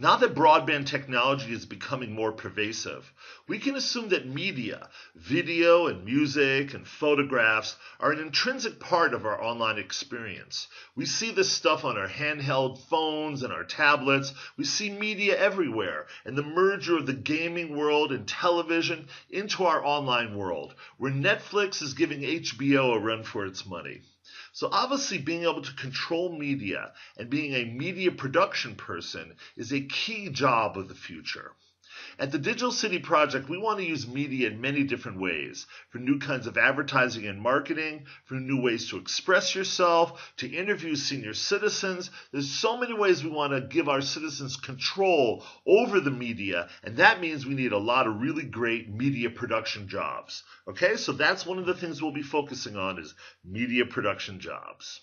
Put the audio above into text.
Now that broadband technology is becoming more pervasive, we can assume that media, video and music and photographs, are an intrinsic part of our online experience. We see this stuff on our handheld phones and our tablets. We see media everywhere, and the merger of the gaming world and television into our online world, where Netflix is giving HBO a run for its money. So obviously being able to control media and being a media production person is a key job of the future. At the Digital City Project, we want to use media in many different ways for new kinds of advertising and marketing, for new ways to express yourself, to interview senior citizens. There's so many ways we want to give our citizens control over the media, and that means we need a lot of really great media production jobs. Okay, so that's one of the things we'll be focusing on is media production jobs.